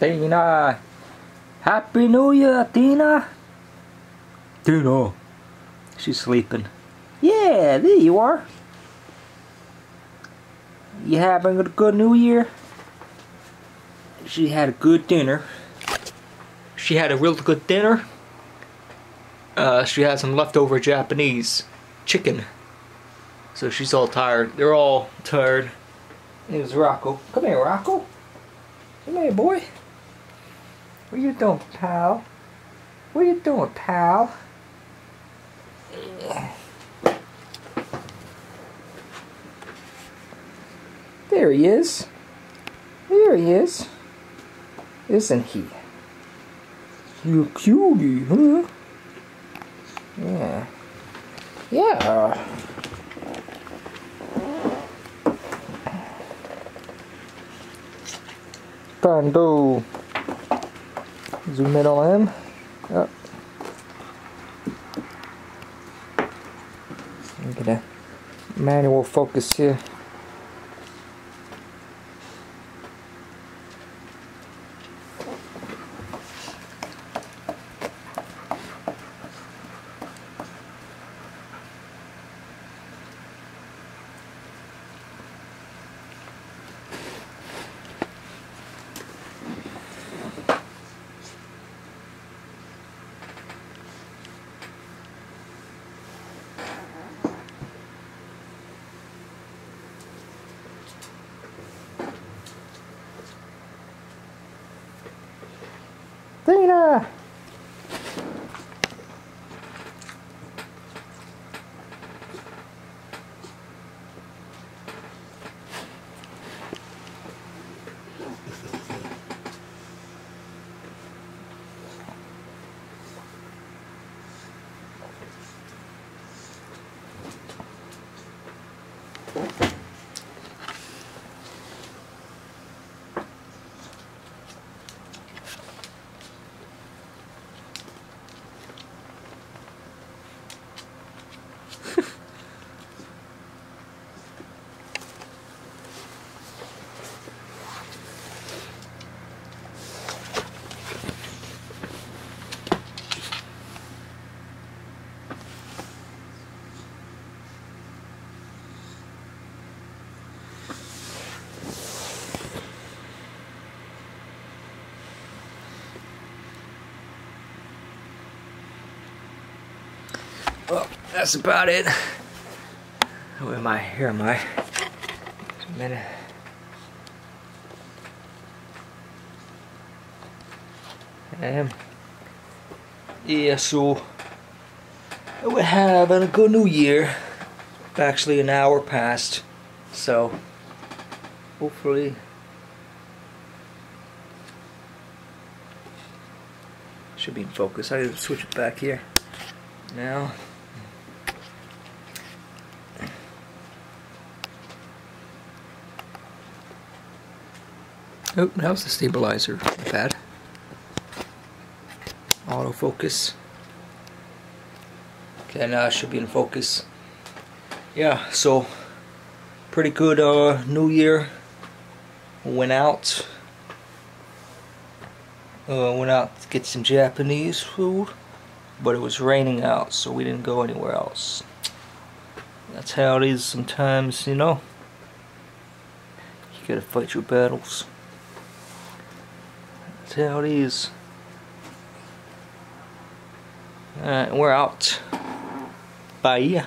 Tina. Happy New Year, Tina. Tina. She's sleeping. Yeah, there you are. You having a good New Year? She had a good dinner. She had a real good dinner. Uh, she had some leftover Japanese chicken. So she's all tired. They're all tired. Here's Rocko. Come here, Rocko. Come here, boy. What you doing, pal? What you doing, pal? There he is. There he is. Isn't he? You cutie, huh? Yeah. Yeah. Brando. Zoom in on him. Yep. Get a manual focus here. ねえな。Well, that's about it. Where am I? Here am I. Just a minute. Um, yeah, so we're having a good new year. Actually, an hour passed, so hopefully. Should be in focus. I gotta switch it back here. Now. Oh, was the stabilizer pad. Autofocus. Okay, now it should be in focus. Yeah, so pretty good uh, New Year. Went out. Uh, went out to get some Japanese food, but it was raining out, so we didn't go anywhere else. That's how it is sometimes, you know. You gotta fight your battles. That's how it is. Alright, we're out. Bye.